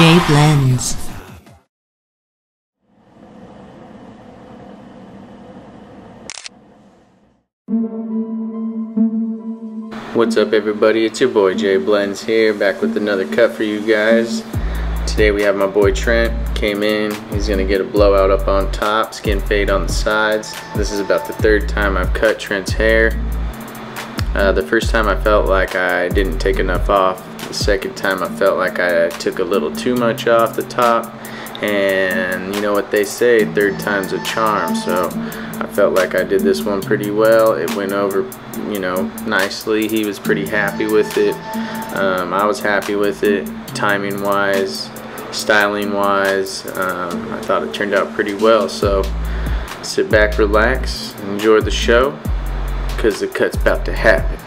Blendz. What's up, everybody? It's your boy J. Blendz here, back with another cut for you guys. Today we have my boy Trent. Came in, he's gonna get a blowout up on top, skin fade on the sides. This is about the third time I've cut Trent's hair. Uh, the first time I felt like I didn't take enough off. The second time I felt like I took a little too much off the top. And you know what they say, third time's a charm. So I felt like I did this one pretty well. It went over, you know, nicely. He was pretty happy with it. Um, I was happy with it, timing wise, styling wise. Um, I thought it turned out pretty well. So sit back, relax, enjoy the show, because the cut's about to happen.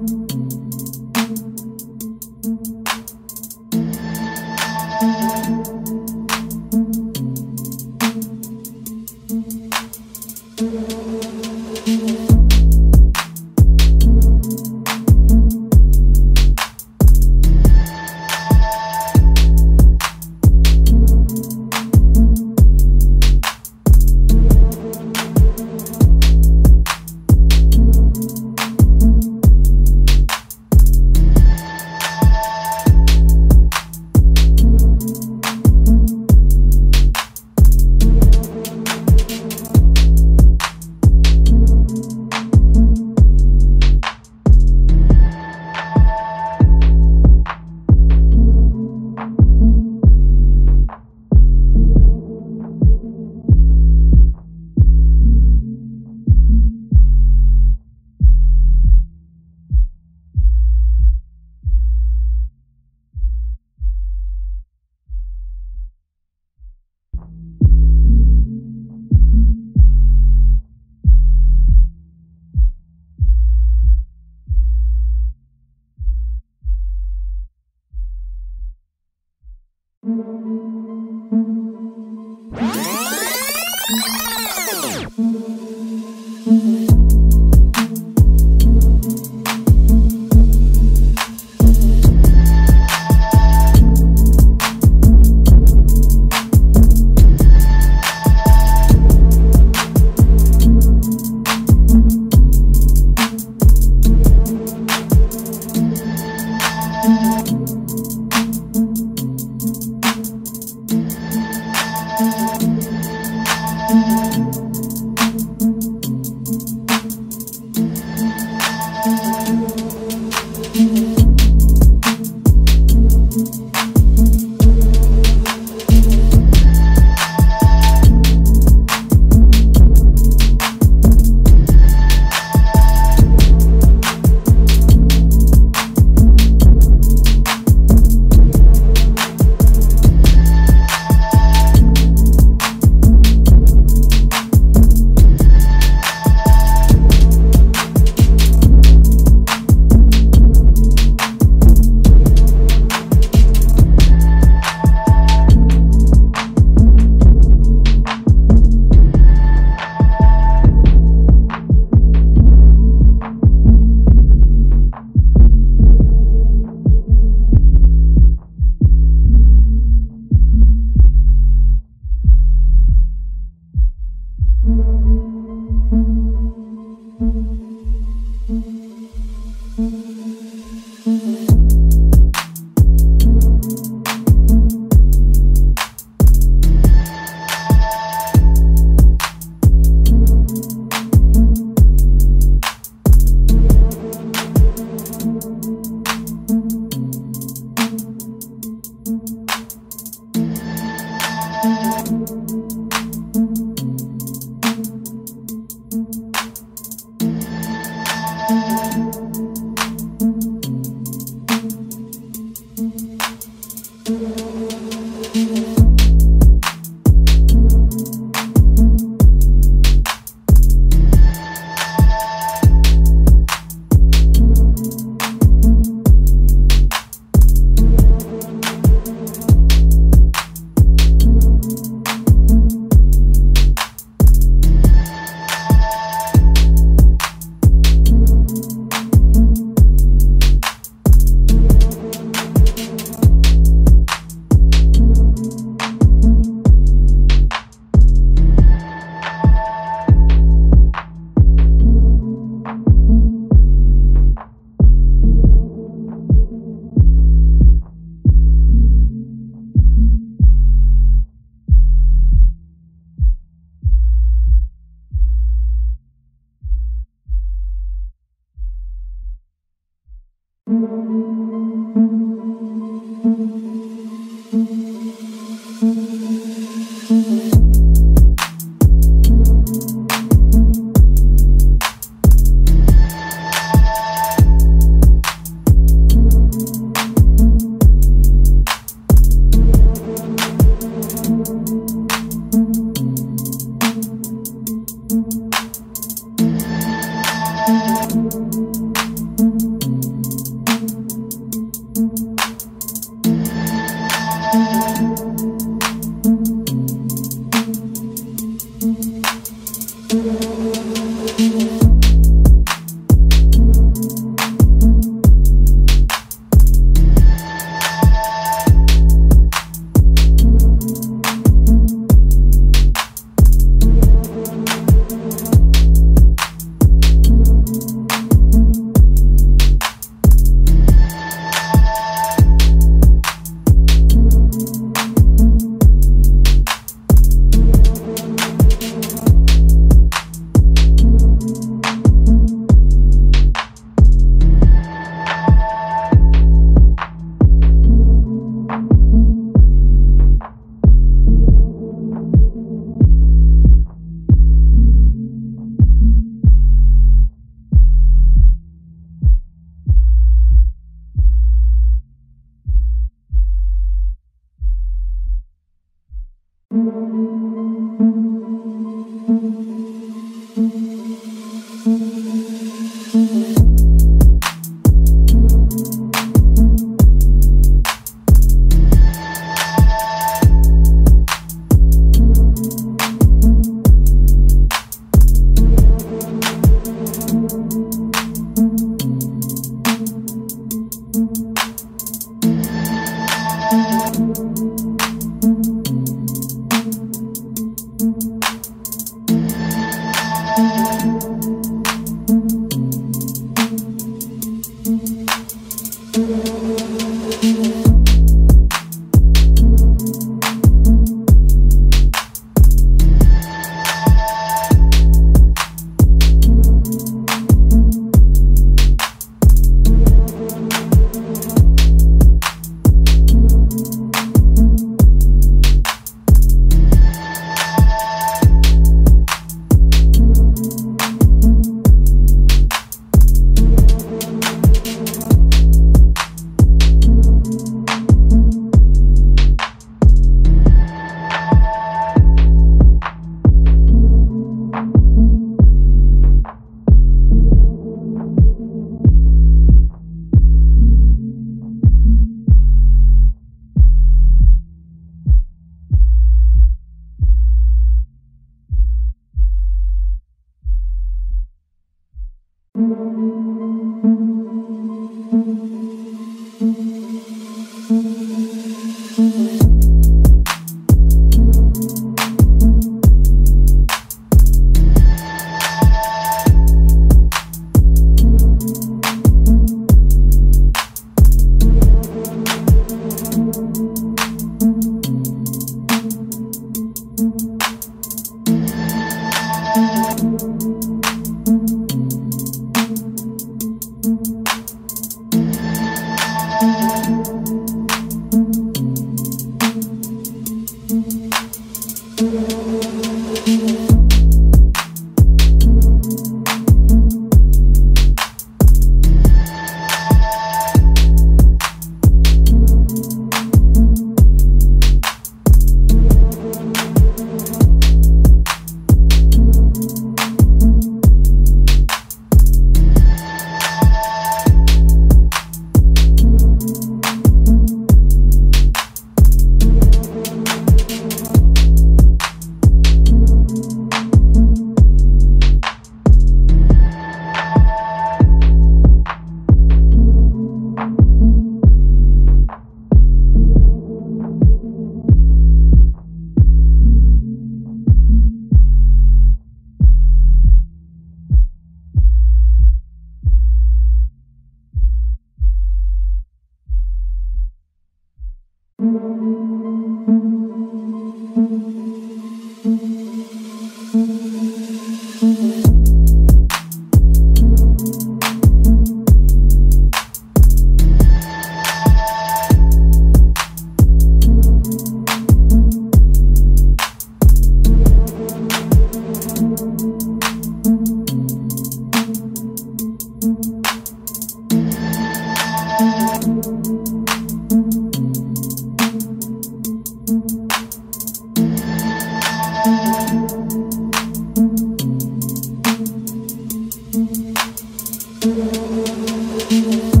thank you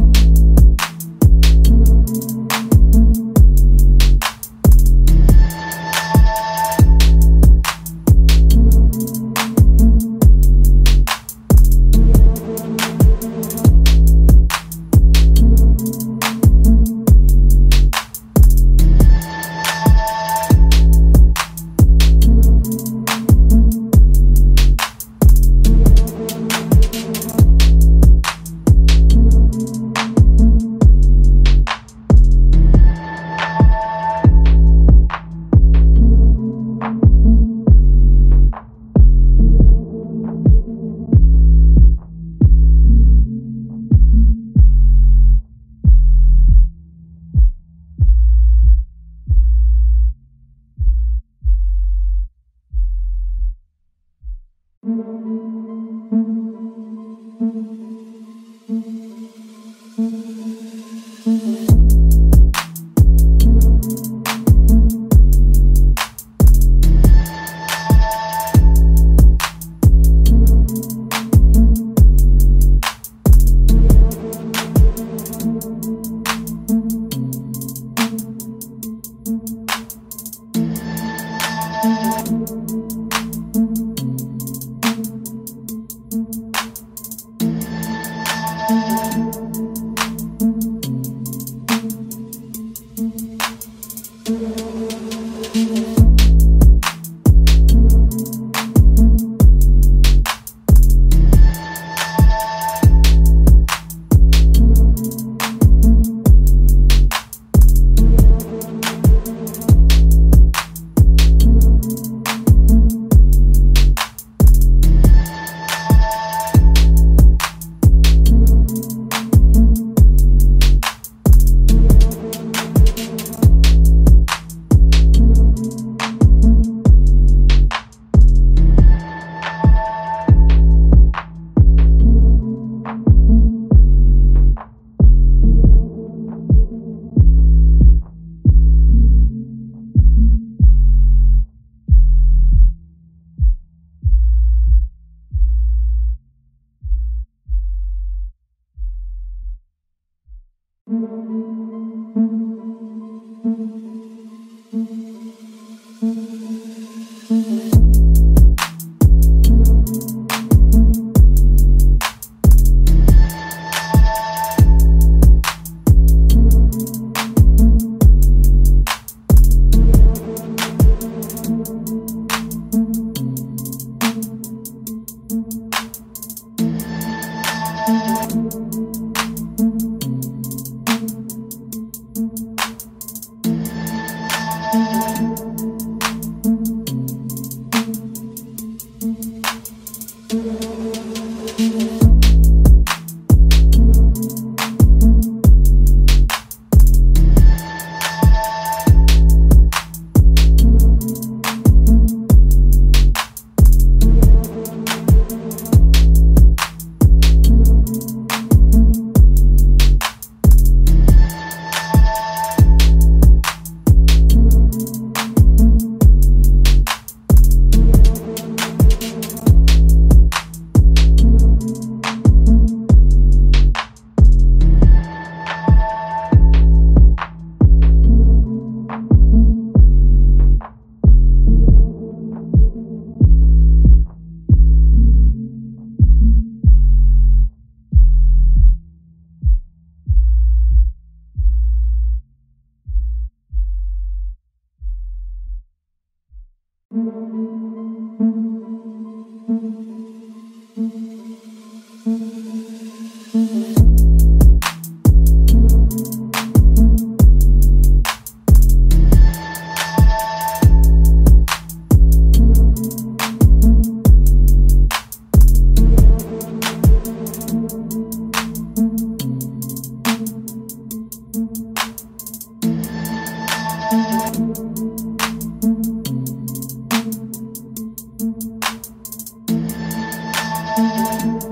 Música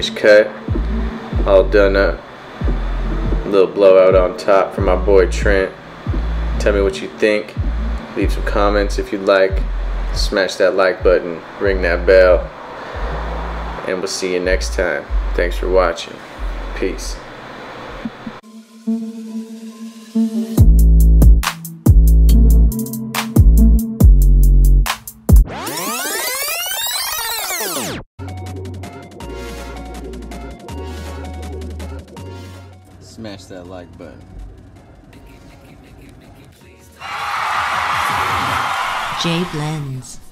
finished cut. All done up. Little blowout on top for my boy Trent. Tell me what you think. Leave some comments if you'd like. Smash that like button. Ring that bell. And we'll see you next time. Thanks for watching. Peace. That like button. J Blendz.